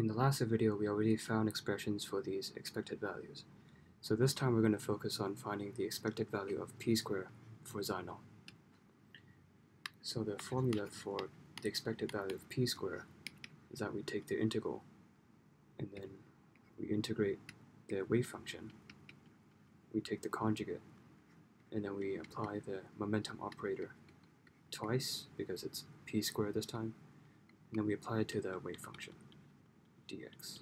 In the last video, we already found expressions for these expected values. So this time we're going to focus on finding the expected value of p squared for naught. So the formula for the expected value of p squared is that we take the integral and then we integrate the wave function, we take the conjugate, and then we apply the momentum operator twice because it's p squared this time, and then we apply it to the wave function dx.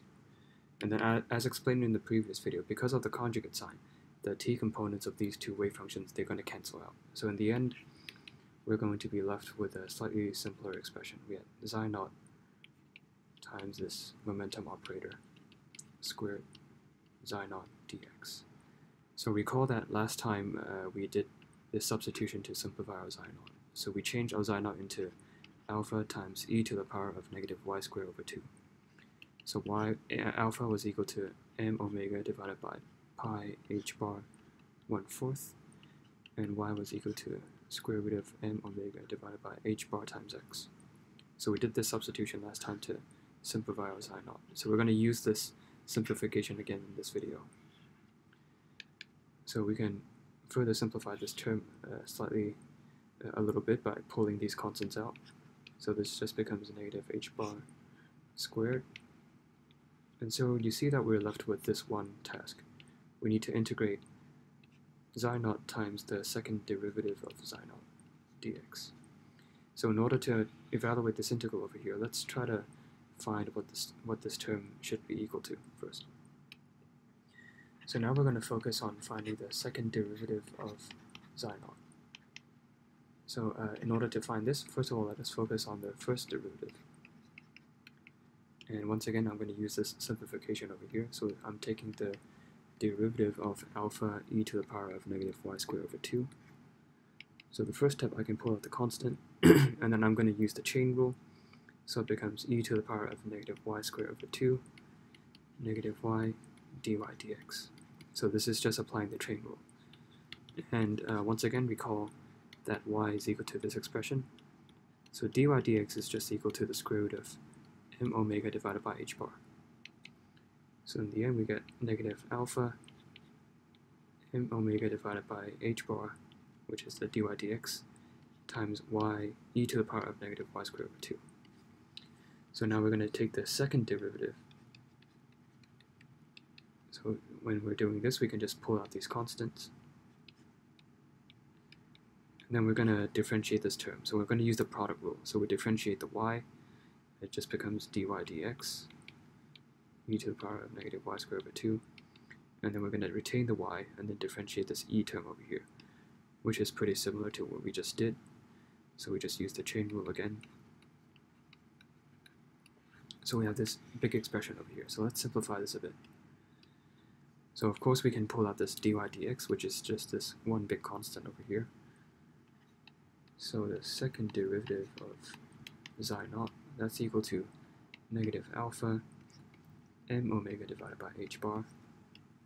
And then as explained in the previous video, because of the conjugate sign, the t components of these two wave functions, they're going to cancel out. So in the end, we're going to be left with a slightly simpler expression. We had xi naught times this momentum operator squared xi naught dx. So recall that last time uh, we did this substitution to simplify our xi naught. So we changed our xi naught into alpha times e to the power of negative y squared over 2. So y alpha was equal to m omega divided by pi h bar 1 fourth, and y was equal to square root of m omega divided by h bar times x. So we did this substitution last time to simplify our xi naught. So we're going to use this simplification again in this video. So we can further simplify this term uh, slightly uh, a little bit by pulling these constants out. So this just becomes negative h bar squared and so you see that we're left with this one task. We need to integrate xi naught times the second derivative of xi naught dx. So in order to evaluate this integral over here, let's try to find what this, what this term should be equal to first. So now we're going to focus on finding the second derivative of xi naught. So uh, in order to find this, first of all, let us focus on the first derivative. And once again, I'm going to use this simplification over here. So I'm taking the derivative of alpha e to the power of negative y squared over 2. So the first step, I can pull out the constant, and then I'm going to use the chain rule. So it becomes e to the power of negative y squared over 2, negative y dy dx. So this is just applying the chain rule. And uh, once again, recall that y is equal to this expression. So dy dx is just equal to the square root of m omega divided by h bar. So in the end we get negative alpha m omega divided by h bar, which is the dy dx, times y e to the power of negative y squared over 2. So now we're going to take the second derivative. So when we're doing this, we can just pull out these constants. And then we're going to differentiate this term. So we're going to use the product rule. So we differentiate the y it just becomes dy dx e to the power of negative y squared over 2 and then we're going to retain the y and then differentiate this e term over here which is pretty similar to what we just did. So we just use the chain rule again. So we have this big expression over here. So let's simplify this a bit. So of course we can pull out this dy dx which is just this one big constant over here. So the second derivative of xi naught that's equal to negative alpha m omega divided by h bar.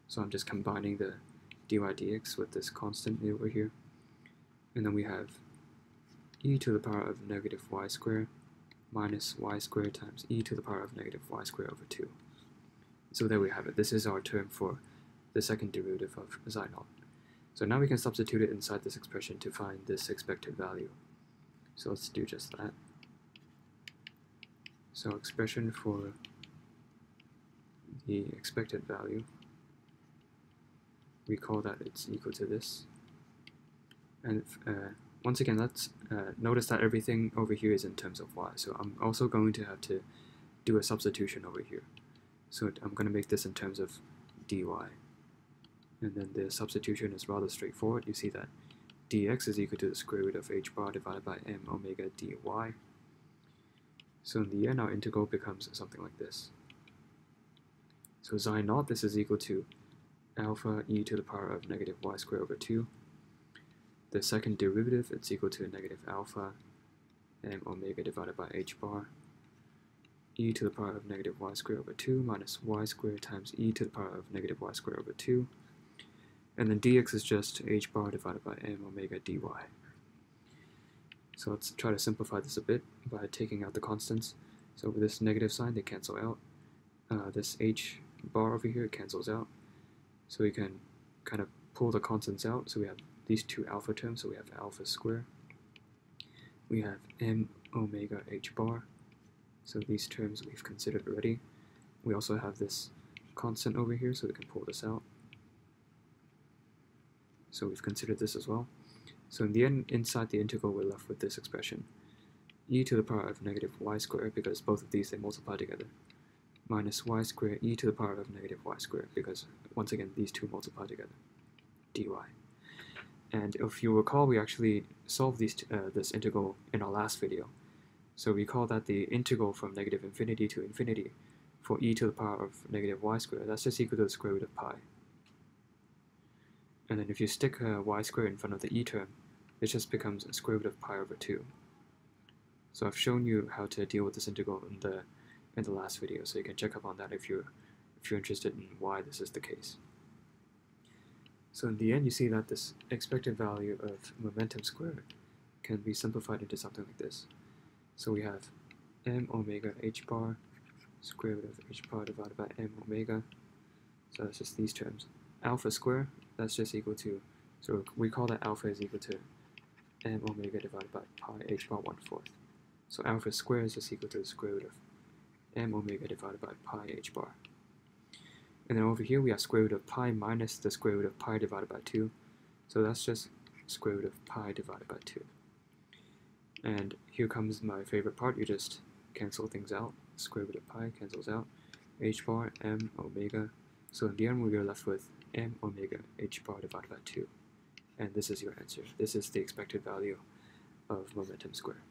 So I'm just combining the dy dx with this constant over here. And then we have e to the power of negative y squared minus y squared times e to the power of negative y squared over 2. So there we have it. This is our term for the second derivative of naught. So now we can substitute it inside this expression to find this expected value. So let's do just that. So expression for the expected value, we call that it's equal to this. And uh, once again, let's uh, notice that everything over here is in terms of y. So I'm also going to have to do a substitution over here. So I'm going to make this in terms of dy. And then the substitution is rather straightforward. You see that dx is equal to the square root of h bar divided by m omega dy. So in the end, our integral becomes something like this. So xi naught, this is equal to alpha e to the power of negative y squared over 2. The second derivative, it's equal to negative alpha m omega divided by h bar e to the power of negative y squared over 2 minus y squared times e to the power of negative y squared over 2. And then dx is just h bar divided by m omega dy. So let's try to simplify this a bit by taking out the constants. So with this negative sign, they cancel out. uh, this h bar over here cancels out. So we can kind of pull the constants out. So we have these two alpha terms. So we have alpha square. We have m omega h bar. So these terms we've considered already. We also have this constant over here, so we can pull this out. So we've considered this as well. So in the end, inside the integral, we're left with this expression, e to the power of negative y squared, because both of these, they multiply together, minus y squared e to the power of negative y squared, because, once again, these two multiply together, dy. And if you recall, we actually solved these uh, this integral in our last video. So we call that the integral from negative infinity to infinity for e to the power of negative y squared. That's just equal to the square root of pi. And then if you stick a y squared in front of the e term, it just becomes a square root of pi over 2. So I've shown you how to deal with this integral in the in the last video, so you can check up on that if you're if you're interested in why this is the case. So in the end, you see that this expected value of momentum squared can be simplified into something like this. So we have m omega h bar square root of h bar divided by m omega. So that's just these terms. Alpha square, that's just equal to, so we call that alpha is equal to m omega divided by pi h bar 1 fourth. So alpha square is just equal to the square root of m omega divided by pi h bar. And then over here we have square root of pi minus the square root of pi divided by 2. So that's just square root of pi divided by 2. And here comes my favorite part, you just cancel things out. Square root of pi cancels out. h bar, m, omega. So in the end we are left with m omega h bar divided by 2. And this is your answer. This is the expected value of momentum square.